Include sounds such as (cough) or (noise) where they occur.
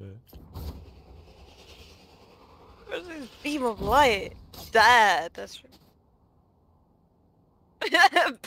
Okay. Where's this beam of light? Dad, that's true. (laughs)